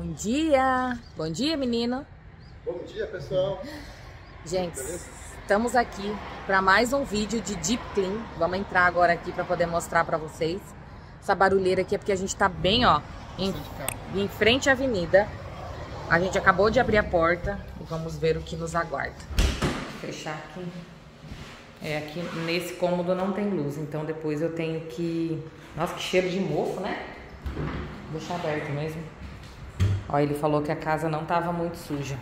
Bom dia! Bom dia, menino! Bom dia, pessoal! Gente, estamos aqui para mais um vídeo de Deep Clean. Vamos entrar agora aqui para poder mostrar para vocês. Essa barulheira aqui é porque a gente tá bem, ó, em, em frente à avenida. A gente acabou de abrir a porta e vamos ver o que nos aguarda. Vou fechar aqui. É, aqui nesse cômodo não tem luz, então depois eu tenho que... Nossa, que cheiro de mofo, né? Vou deixar aberto mesmo. Ó, ele falou que a casa não tava muito suja.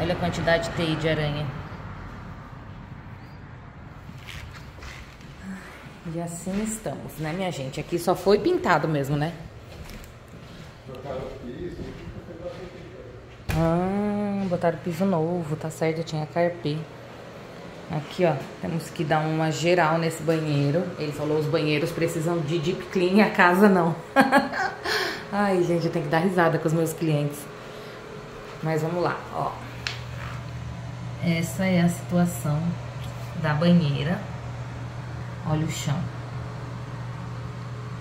Olha a quantidade de teia de aranha. E assim estamos, né, minha gente? Aqui só foi pintado mesmo, né? Ah, botaram piso novo, tá certo, eu tinha carpê. Aqui, ó, temos que dar uma geral nesse banheiro. Ele falou os banheiros precisam de deep clean e a casa não. Ai, gente, eu tenho que dar risada com os meus clientes. Mas vamos lá, ó. Essa é a situação da banheira. Olha o chão.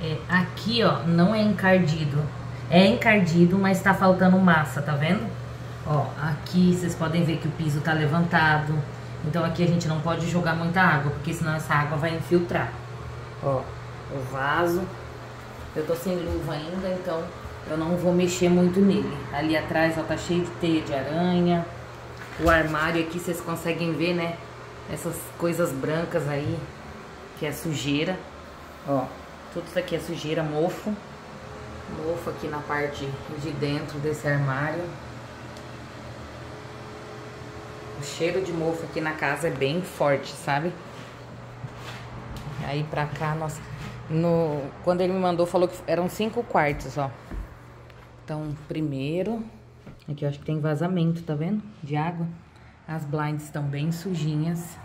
É, aqui, ó, não é encardido. É encardido, mas tá faltando massa, tá vendo? Ó, aqui vocês podem ver que o piso tá levantado. Então aqui a gente não pode jogar muita água, porque senão essa água vai infiltrar. Ó, o vaso. Eu tô sem luva ainda, então eu não vou mexer muito nele. Ali atrás, ó, tá cheio de teia de aranha. O armário aqui, vocês conseguem ver, né? Essas coisas brancas aí, que é sujeira. Ó, tudo isso aqui é sujeira, mofo. Mofo aqui na parte de dentro desse armário. O cheiro de mofo aqui na casa é bem forte, sabe? Aí pra cá, nossa. No, quando ele me mandou, falou que eram cinco quartos, ó. Então, primeiro. Aqui eu acho que tem vazamento, tá vendo? De água. As blinds estão bem sujinhas.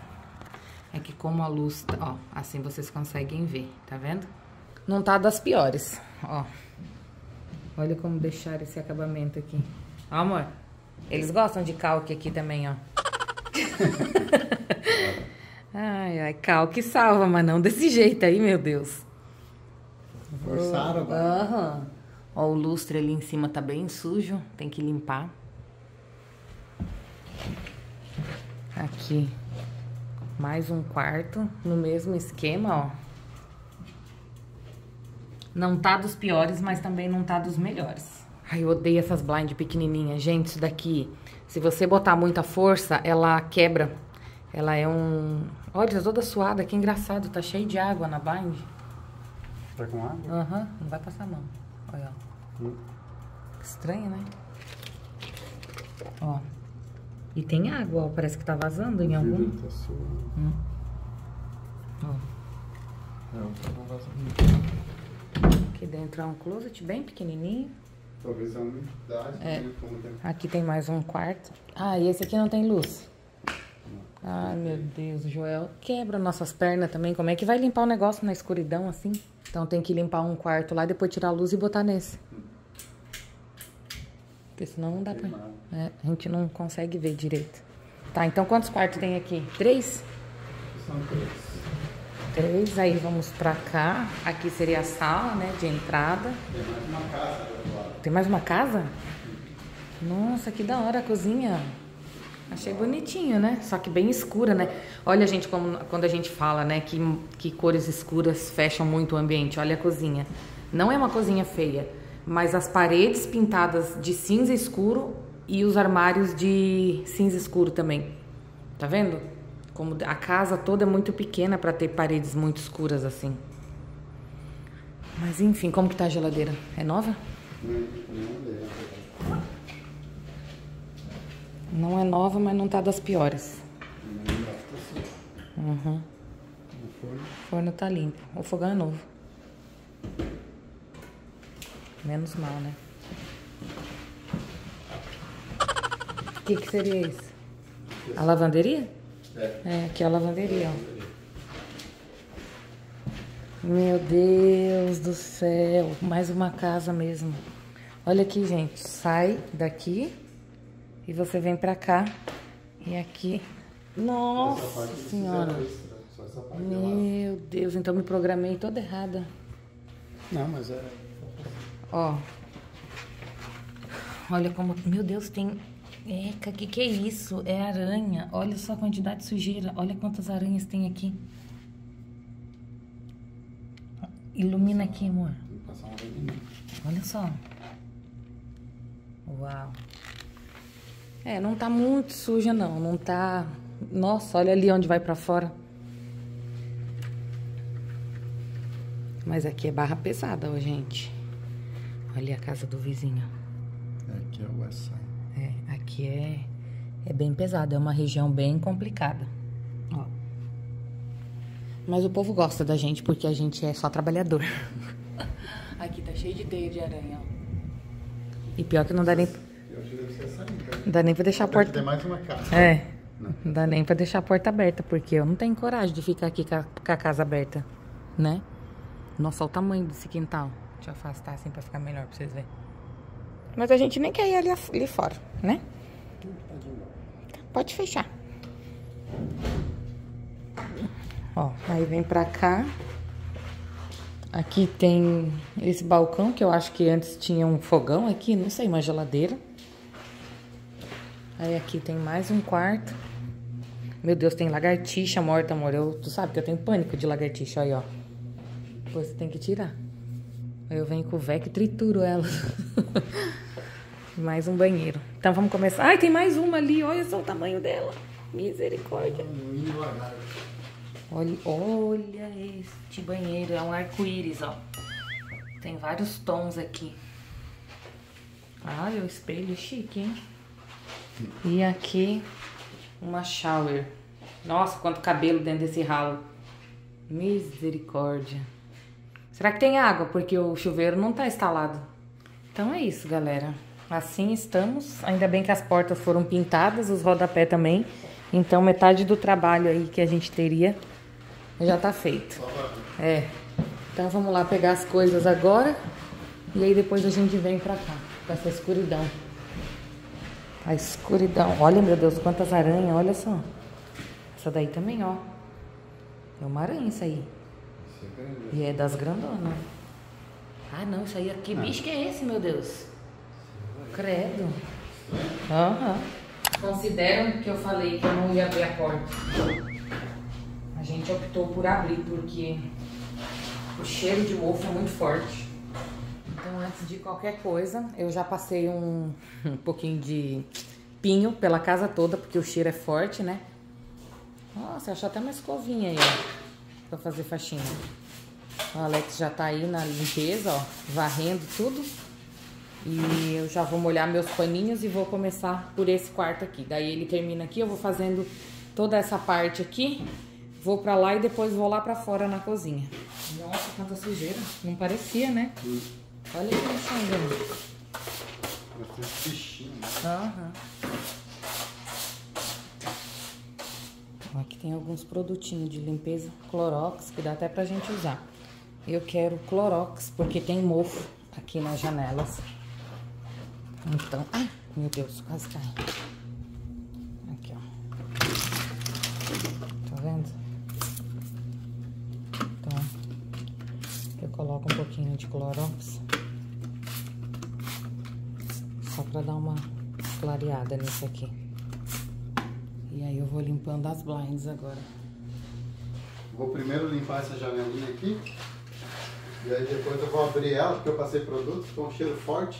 É que como a luz, tá, ó, assim vocês conseguem ver, tá vendo? Não tá das piores, ó. Olha como deixaram esse acabamento aqui. Ó, amor. Eles gostam de calque aqui também, ó. Ai, ai, cal que salva, mas não desse jeito aí, meu Deus. Forçaram agora. Aham. Ó, o lustre ali em cima tá bem sujo, tem que limpar. Aqui, mais um quarto, no mesmo esquema, ó. Não tá dos piores, mas também não tá dos melhores. Ai, eu odeio essas blind pequenininhas. Gente, isso daqui, se você botar muita força, ela quebra. Ela é um... Olha, tá toda suada, que engraçado. Tá cheio de água na blind. Tá com água? Aham, uhum, não vai passar a mão. Olha, ó. Hum. Estranho, né? Ó. E tem água, ó. Parece que tá vazando em algum... Tá. Hum. Ó. Não, tá com vazamento. Aqui dentro é um closet bem pequenininho. Talvez a umidade É. tem... Aqui tem mais um quarto. Ah, e esse aqui não tem luz. Ai, meu Deus, Joel quebra nossas pernas também. Como é que vai limpar o negócio na escuridão assim? Então tem que limpar um quarto lá, depois tirar a luz e botar nesse. Porque senão não dá pra... É, a gente não consegue ver direito. Tá, então quantos quartos tem aqui? Três? São três. Três, aí vamos pra cá. Aqui seria a sala, né, de entrada. Tem mais uma casa outro lado. Tem mais uma casa? Nossa, que da hora a cozinha. Achei bonitinho, né? Só que bem escura, né? Olha, gente, como, quando a gente fala, né, que, que cores escuras fecham muito o ambiente. Olha a cozinha. Não é uma cozinha feia, mas as paredes pintadas de cinza escuro e os armários de cinza escuro também. Tá vendo? Como a casa toda é muito pequena para ter paredes muito escuras assim. Mas enfim, como que tá a geladeira? É nova? Não, é nova, mas não tá das piores. Uhum. No forno. O forno tá limpo. O fogão é novo. Menos mal, né? O que, que seria isso? A lavanderia? É. É, aqui é a lavanderia, ó. Meu Deus do céu. Mais uma casa mesmo. Olha aqui, gente. Sai daqui e você vem pra cá. E aqui. Nossa senhora. lá. Meu Deus, então me programei toda errada. Não, mas é. Ó. Olha como. Meu Deus, tem. Eca, que que é isso? É aranha. Olha só a quantidade de sujeira. Olha quantas aranhas tem aqui. Ilumina aqui, amor. Olha só. Uau. É, não tá muito suja não, não tá. Nossa, olha ali onde vai pra fora. Mas aqui é barra pesada, ó, gente. Ali a casa do vizinho. É, aqui é o West. É, aqui é é bem pesado, é uma região bem complicada. Mas o povo gosta da gente porque a gente é só trabalhador. Aqui tá cheio de teia de aranha, ó. E pior que não dá nem, Eu acho que deve ser essa aí, cara. não dá nem pra deixar a porta. tem mais uma casa. É. Não. Dá nem pra deixar a porta aberta, porque eu não tenho coragem de ficar aqui com a, com a casa aberta, né? Nossa, olha o tamanho desse quintal. Deixa eu afastar assim pra ficar melhor pra vocês verem. Mas a gente nem quer ir ali, ali fora, né? Pode fechar. Ó, aí vem pra cá. Aqui tem esse balcão, que eu acho que antes tinha um fogão aqui, não sei, uma geladeira. Aí aqui tem mais um quarto. Meu Deus, tem lagartixa morta, amor. Eu, tu sabe que eu tenho pânico de lagartixa, aí, ó. Depois você tem que tirar. Aí eu venho com o VEC e trituro ela. mais um banheiro. Então vamos começar. Ai, tem mais uma ali. Olha só o tamanho dela. Misericórdia. Olha, olha este banheiro. É um arco-íris, ó. Tem vários tons aqui. Olha o espelho chique, hein? E aqui uma shower. Nossa, quanto cabelo dentro desse ralo. Misericórdia. Será que tem água? Porque o chuveiro não tá instalado. Então é isso, galera. Assim estamos. Ainda bem que as portas foram pintadas, os rodapé também. Então metade do trabalho aí que a gente teria já tá feito. É. Então vamos lá pegar as coisas agora. E aí depois a gente vem pra cá, com essa escuridão. A escuridão. Olha, meu Deus, quantas aranhas, olha só. Essa daí também, ó. É uma aranha isso aí. Isso é grande. E é das grandonas. Ah, não, isso aí. Que bicho que é esse, meu Deus? Credo. Aham. Consideram que eu falei que eu não ia abrir a porta. Gente optou por abrir porque o cheiro de mofo é muito forte. Então, antes de qualquer coisa, eu já passei um, um pouquinho de pinho pela casa toda, porque o cheiro é forte, né? Nossa, achou até uma escovinha aí, ó, pra fazer faxina. O Alex já tá aí na limpeza, ó, varrendo tudo. E eu já vou molhar meus paninhos e vou começar por esse quarto aqui. Daí ele termina aqui, eu vou fazendo toda essa parte aqui, vou pra lá e depois vou lá pra fora na cozinha. Nossa, quanta sujeira. Não parecia, né? Olha aqui no chão, gente. Bastante? Aham. Ó, Aqui tem alguns produtinhos de limpeza Clorox que dá até pra gente usar. Eu quero Clorox porque tem mofo aqui nas janelas. Então, ai, meu Deus, quase cai. Aqui, ó. Tá vendo? Então, eu coloco um pouquinho de Clorox. Só pra dar uma clareada nisso aqui. E aí eu vou limpando as blinds agora. Vou primeiro limpar essa janelinha aqui. E aí depois eu vou abrir ela, porque eu passei produto, ficou um cheiro forte.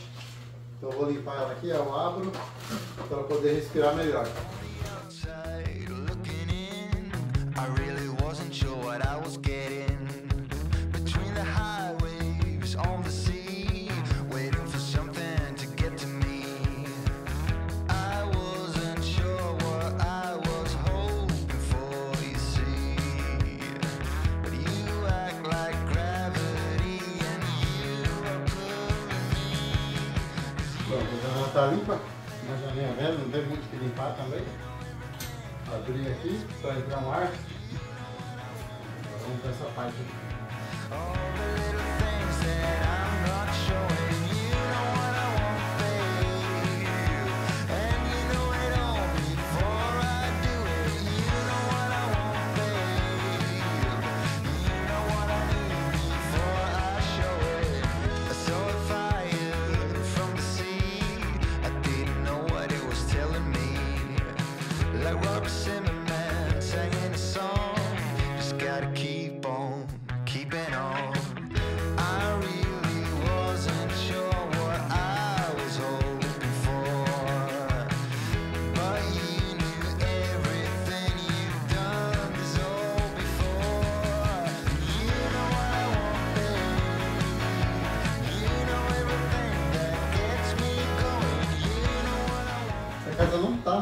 Então eu vou limpar ela aqui, eu abro para poder respirar melhor. Limpar também. Abri aqui, só entrar um ar. Vamos para essa parte aqui.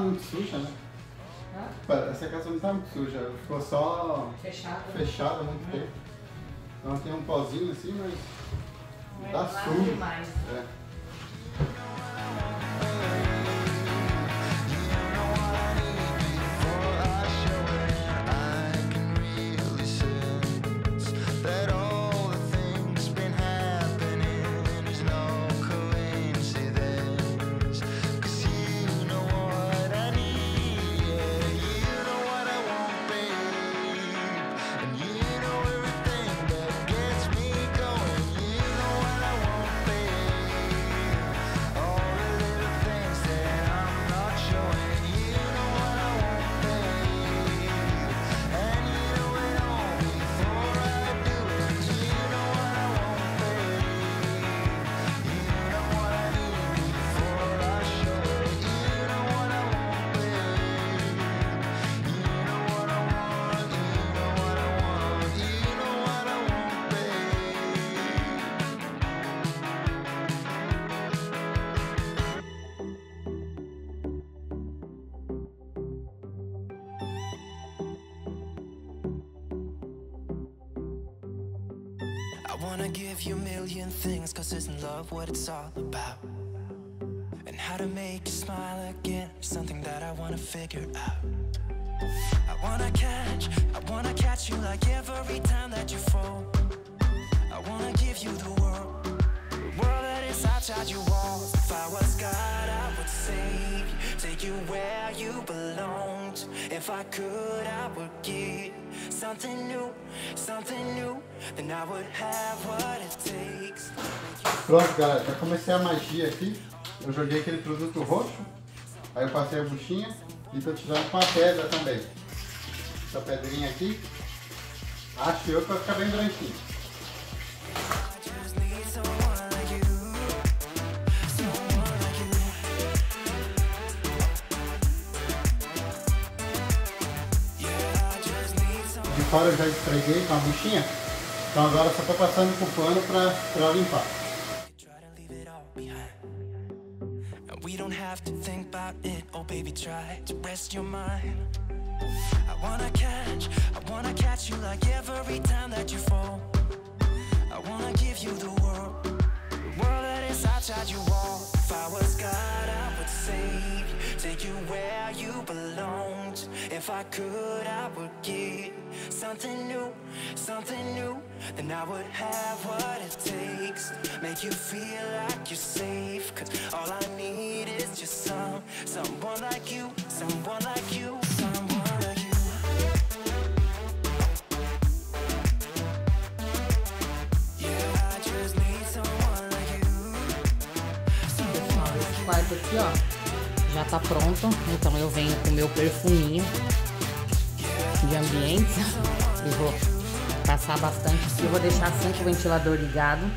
Muito suja, né? Essa casa não tá muito suja, ficou só fechada há muito tempo. Então tem um pozinho assim, mas Não é tá nada sujo. demais. É. million things, cause isn't love what it's all about? And how to make you smile again, something that I wanna figure out. I wanna catch, I wanna catch you like every time that you fall. I wanna give you the world, the world that is outside your walls. If I was God, I would save you, take you where you belonged. If I could, I would give something new, something new. Then I would have what it takes. Pronto, galera, já comecei a magia aqui. Eu joguei aquele produto roxo, aí eu passei a buchinha e tô tirando com a pedra também. Essa pedrinha aqui, acho eu que vai ficar bem branquinho. Fora eu já esfreguei com a buchinha, então agora só tô passando com o pano pra limpar. We don't have to think about it. Oh, baby, try to rest your mind. I wanna catch, I wanna catch you like every time that you fall. I wanna give you the world, the world that is outside your wall. If I was God, I would you where you belonged. If I could, I would give something new, something new. Then I would have what it takes, make you feel like you're safe. Cause all I need is just some, someone like you, someone like you, someone like you. Yeah, I just need someone like you. Já tá pronto. Então eu venho com o meu perfuminho de ambiente e vou passar bastante. E vou deixar sempre o ventilador ligado,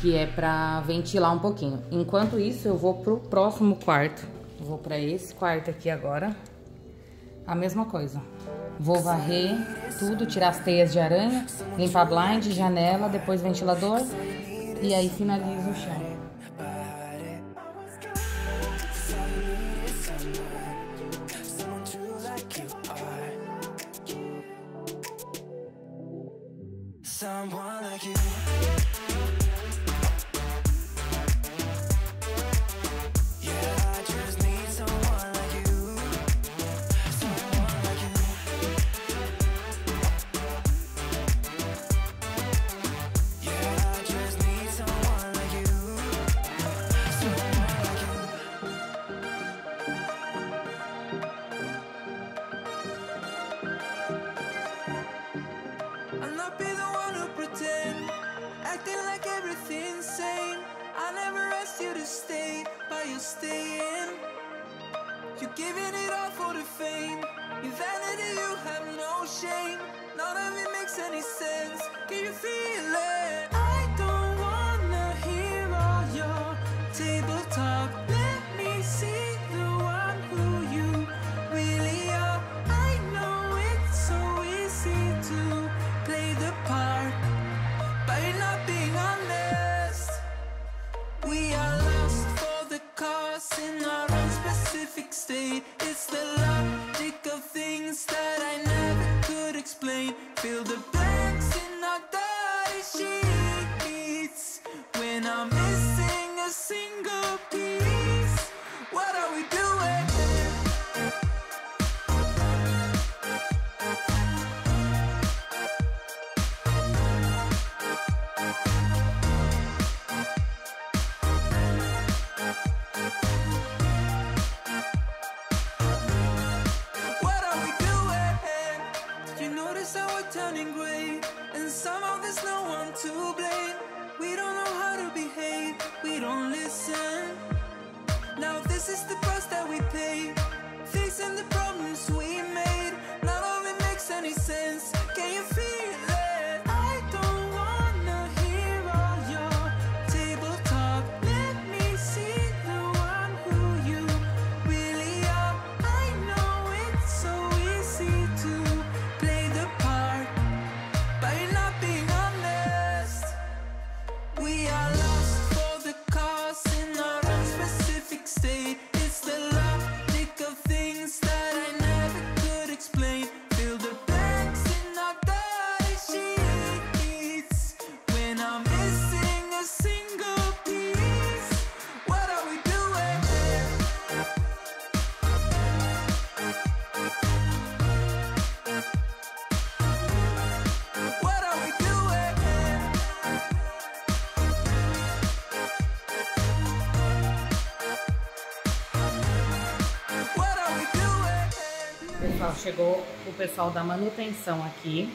que é pra ventilar um pouquinho. Enquanto isso, eu vou pro próximo quarto. Eu vou pra esse quarto aqui agora. A mesma coisa. Vou varrer tudo, tirar as teias de aranha, limpar blind, janela, depois ventilador e aí finalizo o chão. Someone like you. ó, chegou o pessoal da manutenção aqui.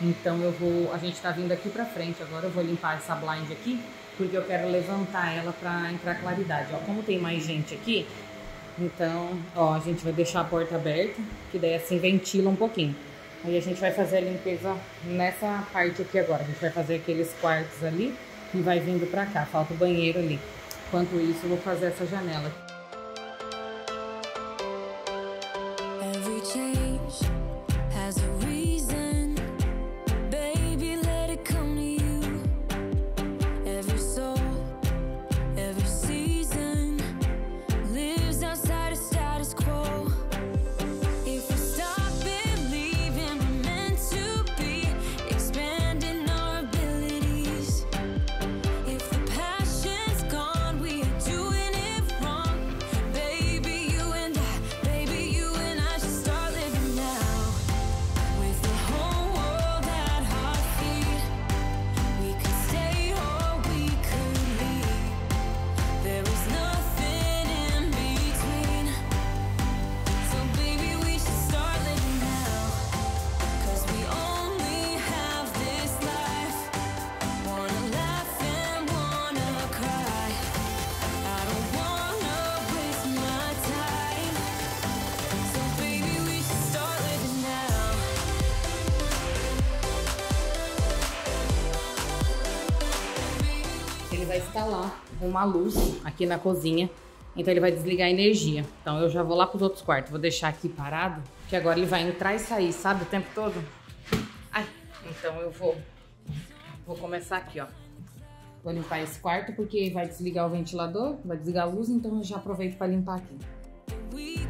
Então eu vou, a gente tá vindo aqui pra frente agora, eu vou limpar essa blind aqui, porque eu quero levantar ela pra entrar claridade, ó. Como tem mais gente aqui, então, ó, a gente vai deixar a porta aberta, que daí assim ventila um pouquinho. Aí a gente vai fazer a limpeza nessa parte aqui agora. A gente vai fazer aqueles quartos ali e vai vindo pra cá. Falta o banheiro ali. Enquanto isso, eu vou fazer essa janela aqui. change chegar lá com uma luz aqui na cozinha. Então ele vai desligar a energia. Então eu já vou lá para os outros quartos. Vou deixar aqui parado, que agora ele vai entrar e sair, sabe? O tempo todo. Ai, então eu vou, vou começar aqui, ó. Vou limpar esse quarto porque vai desligar o ventilador, vai desligar a luz, então eu já aproveito para limpar aqui. We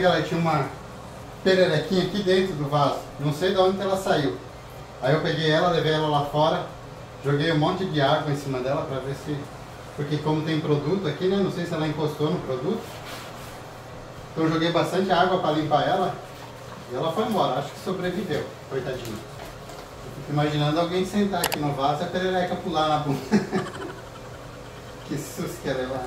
galera? Tinha uma pererequinha aqui dentro do vaso. Não sei de onde ela saiu. Aí eu peguei ela, levei ela lá fora, joguei um monte de água em cima dela pra ver se... Porque como tem produto aqui, né? Não sei se ela encostou no produto. Então joguei bastante água pra limpar ela. E ela foi embora. Acho que sobreviveu, coitadinha. Fico imaginando alguém sentar aqui no vaso e a perereca pular na bunda. que susto que ela é lá.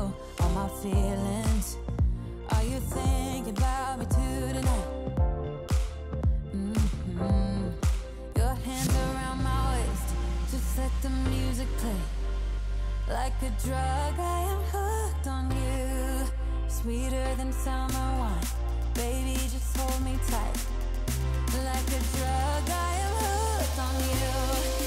All my feelings. Are you thinking about me too tonight? Mhm. Your hands around my waist. Just let the music play. Like a drug, I am hooked on you. Sweeter than summer wine. Baby, just hold me tight. Like a drug, I am hooked on you.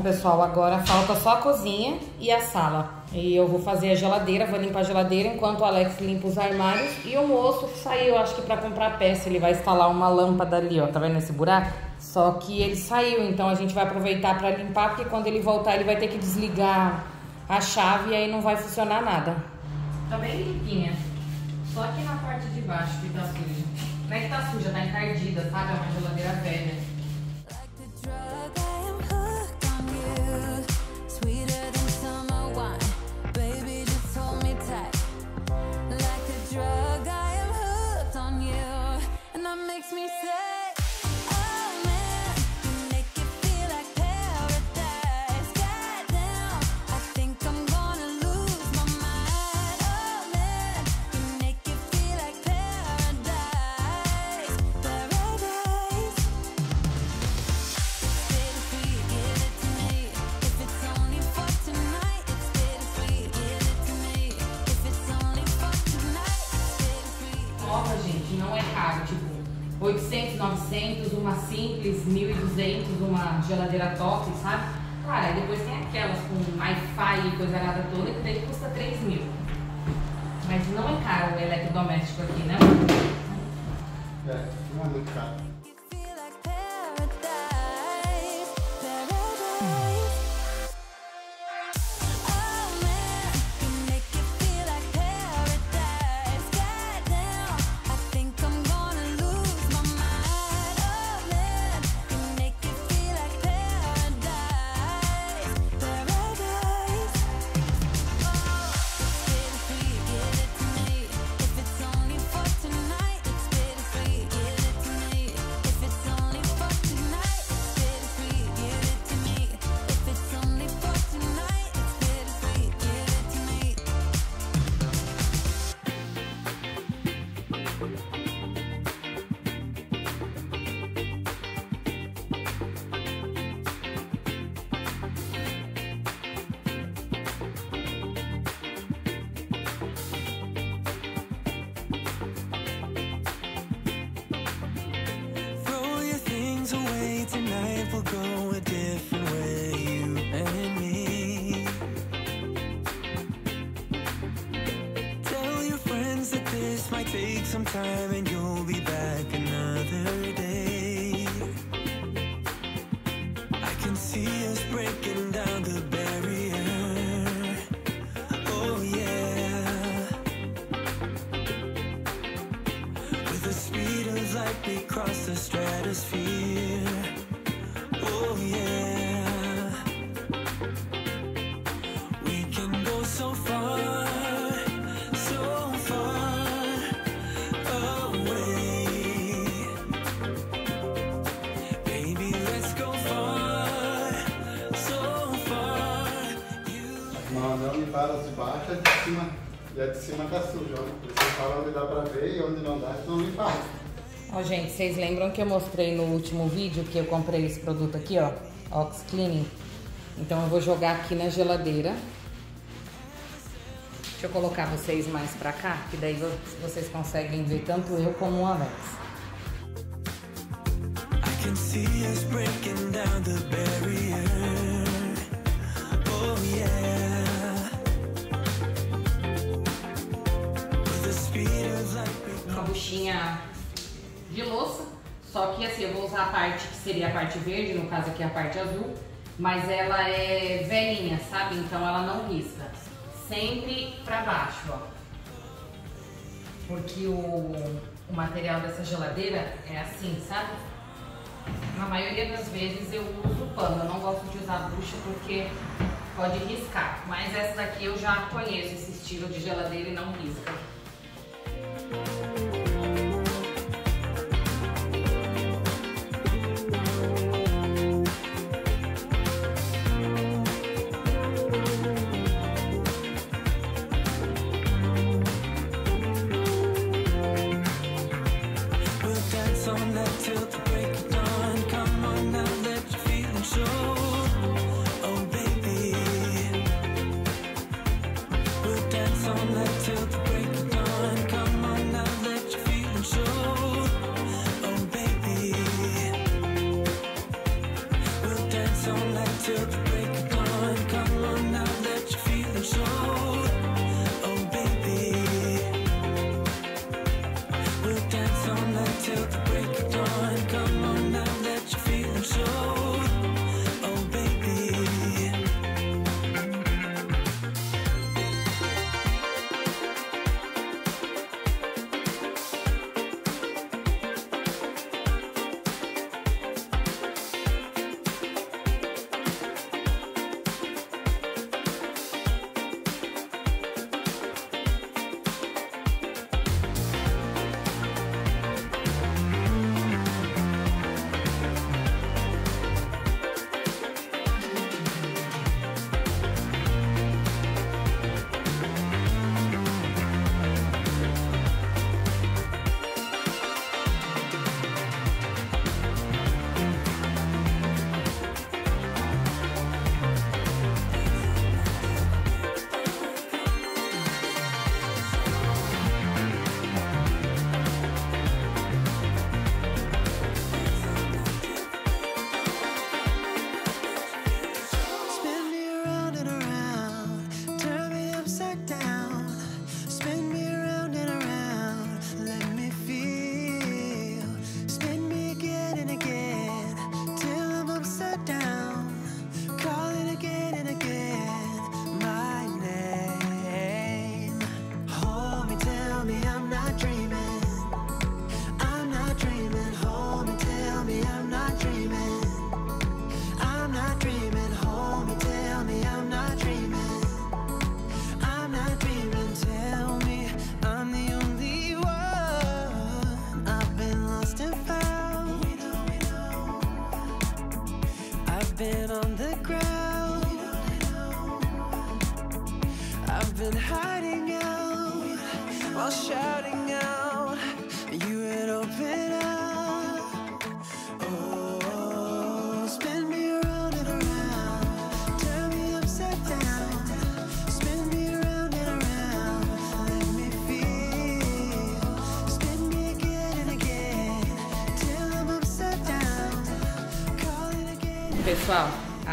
Bom, pessoal, agora falta só a cozinha e a sala. E eu vou fazer a geladeira, vou limpar a geladeira enquanto o Alex limpa os armários. E o moço saiu, acho que pra comprar peça. Ele vai instalar uma lâmpada ali, ó. Tá vendo esse buraco? Só que ele saiu, então a gente vai aproveitar pra limpar, porque quando ele voltar ele vai ter que desligar a chave e aí não vai funcionar nada. Tá bem limpinha. Só aqui na parte de baixo que tá suja. Não é que tá suja, tá encardida, sabe? É uma geladeira velha. Like uma simples, 1.200, uma geladeira top, sabe? Claro, aí depois tem aquelas com Wi-Fi e coisa nada toda, que daí custa 3 mil. Mas não é caro o eletrodoméstico aqui, né? Some time and you'll Limparam as de baixo, a de cima, e a de cima tá suja. ó. Vocês falam onde dá pra ver e onde não dá, então não limparam. Ó, gente, vocês lembram que eu mostrei no último vídeo que eu comprei esse produto aqui, ó, Ox Cleaning? Então eu vou jogar aqui na geladeira. Deixa eu colocar vocês mais pra cá, que daí vo- vocês conseguem ver tanto eu como o Alex. I can see us breaking down the barrier. Oh yeah. Buchinha de louça, só que assim, eu vou usar a parte que seria a parte verde, no caso aqui a parte azul, mas ela é velhinha, sabe? Então ela não risca. Sempre pra baixo, ó. Porque o, o material dessa geladeira é assim, sabe? Na maioria das vezes eu uso pano, eu não gosto de usar bucha porque pode riscar. Mas essa daqui eu já conheço esse estilo de geladeira e não risca.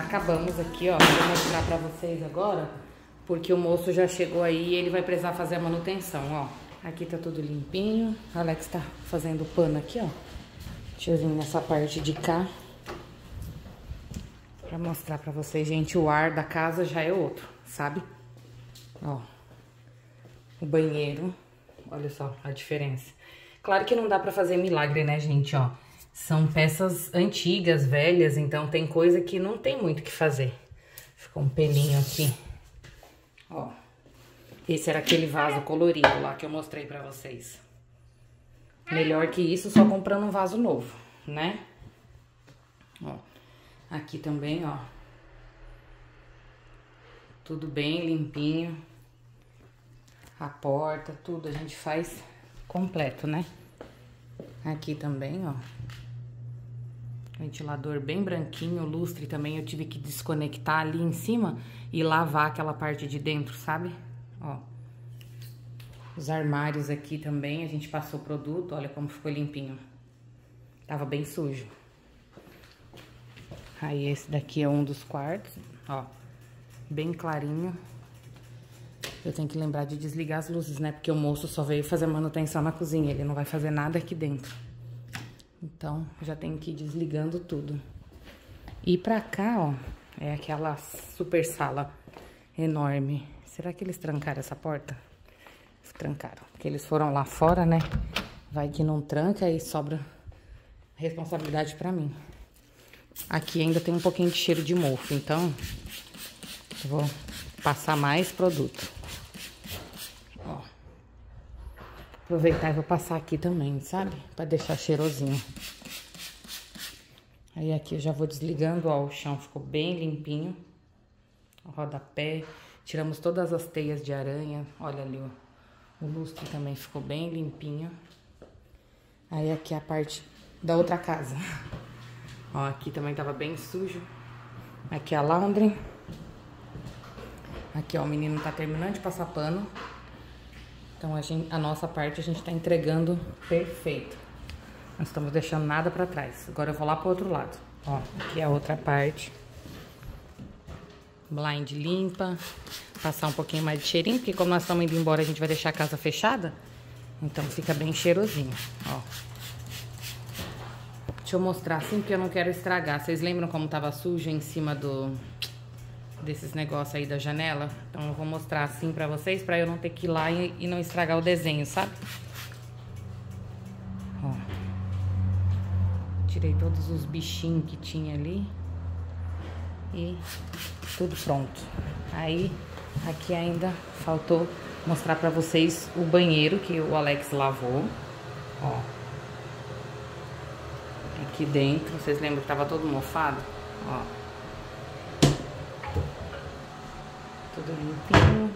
Acabamos aqui, ó. Vou mostrar pra vocês agora, porque o moço já chegou aí e ele vai precisar fazer a manutenção, ó. Aqui tá tudo limpinho. Alex tá fazendo pano aqui, ó. Deixa eu vir nessa parte de cá. Pra mostrar pra vocês, gente, o ar da casa já é outro, sabe? Ó. O banheiro. Olha só a diferença. Claro que não dá pra fazer milagre, né, gente, ó. São peças antigas, velhas, então tem coisa que não tem muito o que fazer. Ficou um pelinho aqui. Ó. Esse era aquele vaso colorido lá que eu mostrei pra vocês. Melhor que isso, só comprando um vaso novo, né? Ó. Aqui também, ó. Tudo bem limpinho. A porta, tudo a gente faz completo, né? Aqui também, ó. Ventilador bem branquinho, lustre também eu tive que desconectar ali em cima e lavar aquela parte de dentro, sabe? Ó. Os armários aqui também, a gente passou produto, olha como ficou limpinho. Tava bem sujo. Aí esse daqui é um dos quartos, ó. Bem clarinho. Eu tenho que lembrar de desligar as luzes, né? Porque o moço só veio fazer manutenção na cozinha, ele não vai fazer nada aqui dentro. Então, já tenho que ir desligando tudo. E pra cá, ó, é aquela super sala enorme. Será que eles trancaram essa porta? Trancaram, porque eles foram lá fora, né? Vai que não tranca e sobra responsabilidade pra mim. Aqui ainda tem um pouquinho de cheiro de mofo, então vou passar mais produto. Ó. Aproveitar e vou passar aqui também, sabe? Pra deixar cheirosinho. Aí aqui eu já vou desligando, ó, o chão ficou bem limpinho. Rodapé, tiramos todas as teias de aranha. Olha ali, ó. O lustre também ficou bem limpinho. Aí aqui a parte da outra casa. Ó, aqui também tava bem sujo. Aqui a laundry. Aqui, ó, o menino tá terminando de passar pano. Então, a, gente, a nossa parte a gente tá entregando perfeito. Não estamos deixando nada pra trás. Agora eu vou lá pro outro lado. Ó, aqui é a outra parte. Blind limpa. Passar um pouquinho mais de cheirinho, porque como nós estamos indo embora, a gente vai deixar a casa fechada. Então fica bem cheirosinho, ó. Deixa eu mostrar assim, porque eu não quero estragar. Vocês lembram como tava sujo em cima do desses negócios aí da janela? Então eu vou mostrar assim pra vocês, pra eu não ter que ir lá e, e não estragar o desenho, sabe? Ó. Tirei todos os bichinhos que tinha ali. E tudo pronto. Aí, aqui ainda faltou mostrar pra vocês o banheiro que o Alex lavou. Ó. Aqui dentro, vocês lembram que tava todo mofado? Ó. Tudo limpinho.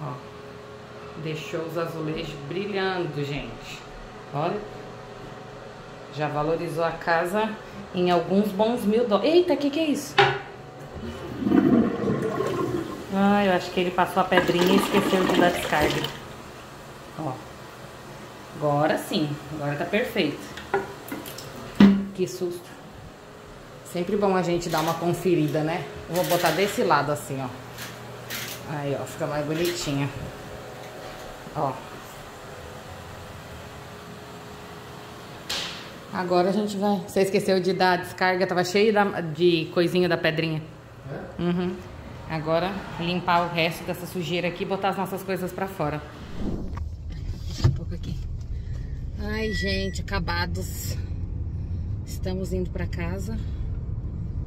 Ó. Deixou os azulejos brilhando, gente. Olha. Já valorizou a casa em alguns bons mil dólares. Eita, o que, que é isso? Ah, eu acho que ele passou a pedrinha e esqueceu de dar descarga. Ó. Agora sim. Agora tá perfeito. Que susto. Sempre bom a gente dar uma conferida, né? Vou botar desse lado assim, ó. Aí, ó. Fica mais bonitinha. Ó. Agora a gente vai. Você esqueceu de dar descarga, tava cheio da- de coisinha da pedrinha. É? Uhum. Agora limpar o resto dessa sujeira aqui e botar as nossas coisas pra fora. Deixa um pouco aqui. Ai, gente, acabados. Estamos indo pra casa.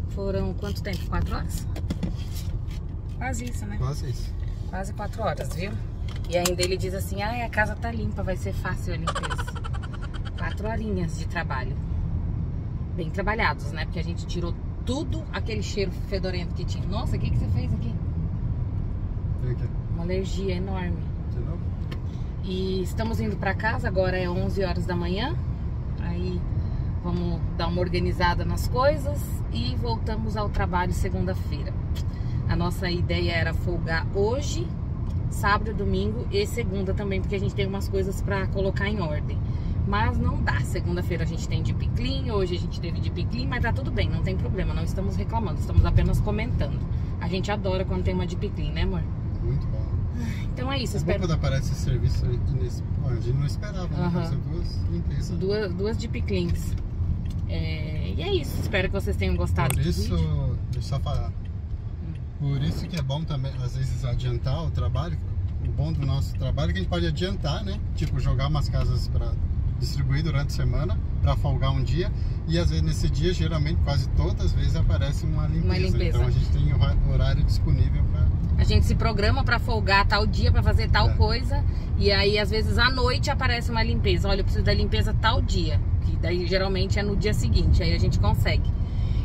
Foram quanto tempo? Quatro horas? Quase isso, né? Quase isso. Quase quatro horas, viu? E ainda ele diz assim, ai, a casa tá limpa, vai ser fácil a limpeza. quatro horinhas de trabalho. Bem trabalhados, né? Porque a gente tirou tudo aquele cheiro fedorento que tinha. Nossa, o que, que você fez aqui. Uma alergia enorme. De novo? E estamos indo pra casa, agora é 11 horas da manhã. Aí vamos dar uma organizada nas coisas e voltamos ao trabalho segunda-feira. A nossa ideia era folgar hoje, sábado, domingo e segunda também, porque a gente tem umas coisas pra colocar em ordem. Mas não dá. Segunda-feira a gente tem de piclin, hoje a gente teve de piclin, mas tá tudo bem, não tem problema, não estamos reclamando, estamos apenas comentando. A gente adora quando tem uma de piclin, né, amor? Muito bom. Então é isso, É espero quando aparece esse serviço nesse. Ó, a gente não esperava, né? Aham. Fazer duas limpezas. duas, duas de piclins. É, e é isso, espero que vocês tenham gostado Por do isso, vídeo. deixa eu só falar. Por isso que é bom também, às vezes, adiantar o trabalho. O bom do nosso trabalho é que a gente pode adiantar, né? Tipo, jogar umas casas para distribuir durante a semana, para folgar um dia. E às vezes nesse dia, geralmente, quase todas as vezes aparece uma limpeza. limpeza. Então a gente tem o horário disponível para. A gente se programa pra folgar tal dia, pra fazer tal É. coisa. E aí, às vezes, à noite aparece uma limpeza. Olha, eu preciso da limpeza tal dia. Que daí geralmente é no dia seguinte. Aí a gente consegue.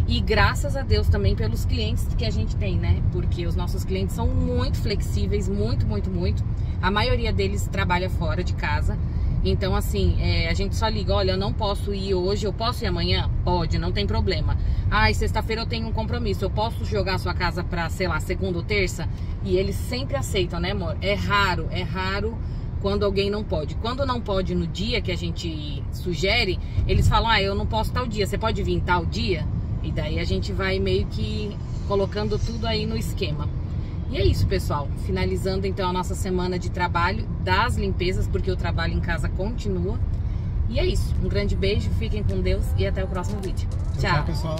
E graças a Deus também pelos clientes que a gente tem, né? Porque os nossos clientes são muito flexíveis, muito, muito, muito. A maioria deles trabalha fora de casa. Então, assim, é, a gente só liga, olha, eu não posso ir hoje, eu posso ir amanhã? Pode, não tem problema. Ai, sexta-feira eu tenho um compromisso, eu posso jogar a sua casa pra, sei lá, segunda ou terça? E eles sempre aceitam, né, amor? É raro, é raro quando alguém não pode. Quando não pode no dia que a gente sugere, eles falam, ah, eu não posso tal dia, você pode vir tal dia? E daí a gente vai meio que colocando tudo aí no esquema. E é isso, pessoal. Finalizando então a nossa semana de trabalho das limpezas, porque o trabalho em casa continua. E é isso. Um grande beijo, fiquem com Deus e até o próximo vídeo. Tchau, Tchau. pessoal.